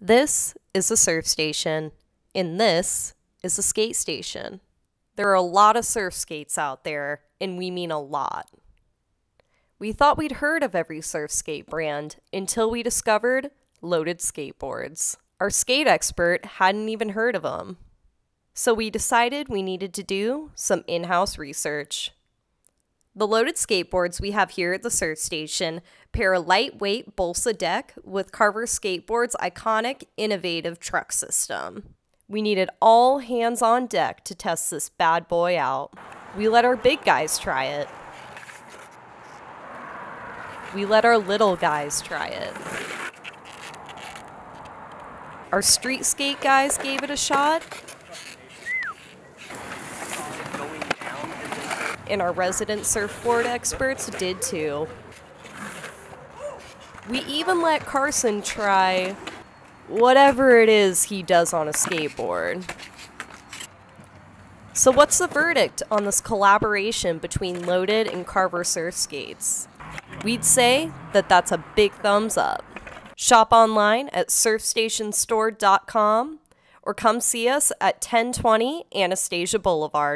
This is a surf station, and this is a skate station. There are a lot of surf skates out there, and we mean a lot. We thought we'd heard of every surf skate brand until we discovered loaded skateboards. Our skate expert hadn't even heard of them. So we decided we needed to do some in house research. The loaded skateboards we have here at the surf station pair a lightweight Bolsa deck with Carver Skateboard's iconic innovative truck system. We needed all hands on deck to test this bad boy out. We let our big guys try it. We let our little guys try it. Our street skate guys gave it a shot. And our resident surfboard experts did too. We even let Carson try whatever it is he does on a skateboard. So, what's the verdict on this collaboration between Loaded and Carver Surf Skates? We'd say that that's a big thumbs up. Shop online at surfstationstore.com or come see us at 1020 Anastasia Boulevard.